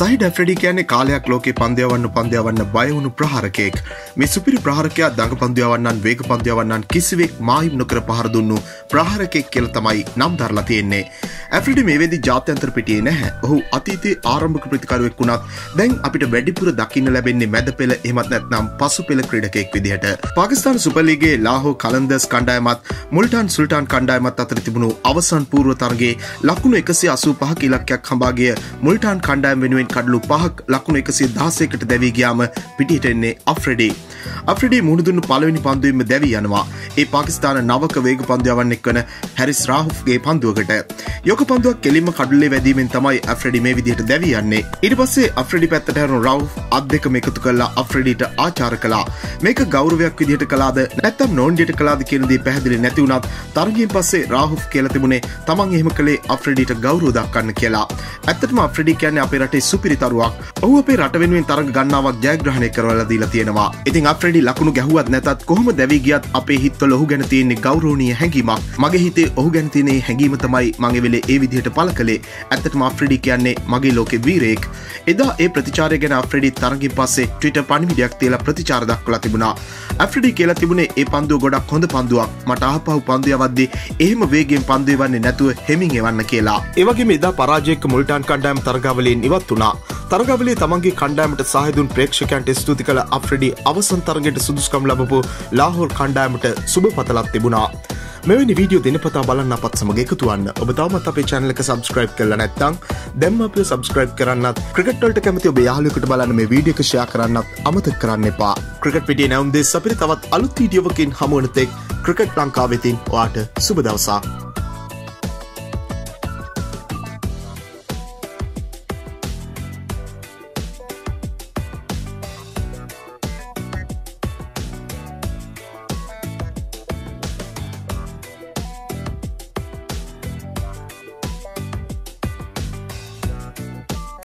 සහිඩ ෆ්‍රඩි කියන්නේ කාලයක් ලෝකේ පන්දයවන්න පන්දයවන්න බයවුණු ප්‍රහාරකයෙක්. මේ සුපිරි ප්‍රහාරකයා දඟ පන්දයවන්නන් වේග පන්දයවන්නන් කිසිවෙක් මාහිම් නොකර පහරදුන්නු ප්‍රහාරකෙක් කියල තමයි නම් දරලා තියෙන්නේ. ඇෆ්‍රඩි මේවේදි ජාත්‍යන්තර පිටියේ නැහැ. ඔහු අතීතයේ ආරම්භක ප්‍රතිකරුවෙක් වුණත් දැන් අපිට වැඩිපුර දකින්න ලැබෙන්නේ මැද පෙළ එමත් නැත්නම් පසු පෙළ ක්‍රඩකෙක් විදිහට පාකිස්ාන සුපලීගේ ලාහෝ කලන්දස් කණ්ඩායමත් මුල්ටන් සුල්ටාන් කණ්ඩායමත් අතර තිබුණු අවසන් පූර්ව තරගේ ලකුණු එකසි අසූ පහක ඉලක්කයක් හම්බාගේ මුල්ටාන් කණ්ඩායම් වෙනුවෙන් කඩලු පහක් ලකුණු එකසිය දාසයකට දැවී ගයාම පිටිහිට එන්නේ අෆ්‍රඩේ. අප්‍රඩේ මුණදුන්නු පලවෙනි පන්දුවම දැවී යනවා. ඒ පාකිස්ාන නවක වේග පන්දයවන්නෙක් වන හැරිස් රාහුගේ පන්දුවකට. යොක පන්දුවක් කෙලිම කඩුලේ වැදීමෙන් තමයි අප්‍රඩි මේ විදිහට දැවයන්නේ ඉට පස්සේ අප්‍රඩි පැත්තටහරු රව් අත් දෙක එකතු කල්ලා අප්‍රඩීට ආචාර කලා මේක ගෞරවයක් විදිහට කලාද නැත්තම් නෝන්ඩියට කලාද කියනදී පැහදිලි නැතිවුණත් තරගින් පස්සේ රාහු් කියල තිබුණේ තමන් එහෙම කළේ අප්‍රඩීට ගෞරව දක්කන්න කියලා. ඇත්තටම අප්‍රඩි කියන්නේ අපේ රටේ සුපිරිතරුවක් ඔහු අපේ රට වෙනුවෙන් තරග ගන්නාවක් ජයග්‍රහණය කරවල දීලා තියෙනවා. ඉතින් අප්‍රඩි ලකුණු ගැහුවත් නැතත් කොහොම දැවී ගියත් අපේ හිත්වල ඔහු ගැන තියෙන්නේ ගෞරවනීය හැඟීමක්. මගේ හිතේ ඔහු ගැන තියෙනේ හැඟීම තමයි මගේ වෙලේ ඒ විදිහට පළ කළේ. ඇත්තටම අප්‍රඩි කියන්නේ මගේ ලෝකෙ වීරයෙක්. එදා ඒ ප්‍රතිචාරය ගැන අප්‍රඩි තරගින් පස්සේ ට්විටර් පණිවිඩයක් තියලා ප්‍රතිචාර දක්වලා තිබුණා. ඇෆ්‍රඩි කියලා තිබුණේ ඒ පන්දුව ගොඩක් හොඳ පන්දුවක්. මට ආපහු පන්දුව යවද්දී එහෙම වේගෙන් පන්දුව වන්නේ නැතුව හෙමින් එවන්න කියලා. ඒවගේ එදා පරාජයක මුල්ටාන් කණ්ඩායම් තරගාවලින් ඉවත් වුණා තරගවලේ තමන්ගේ කණ්ඩායමට සහදුන් ප්‍රේක්ෂකයන්ට ස්තුති කළ අප්‍රඩි අවසන් තරගට සුදුස්කම් ලබපු ලාහෝල් කණ්ඩායමට සුභ පතලත් තිබුණා. මෙවැනි වීඩියෝ දෙනපතා බලන්න අපත් සමග එකතුවන්න ඔබ තවමත් අපේ චැනලක සබස්ක්‍රයිබ් කරල නැත්තං දැම්ම අප සබස්ක්‍රයිබ් කරන්නත් ක්‍රිකට්වලට කැමති ඔබ යාලුකට බලන්න මේ වීඩියක ෂයා කරන්නත් අමතක් කරන්න එපා ක්‍රිකට් පිටිය නැවම්දේ සපිරි තවත් අලුත් වීඩියෝවකින් හමුවනතෙක් ක්‍රිකට් ලංකාවෙතින් වාට සුබ දවසා.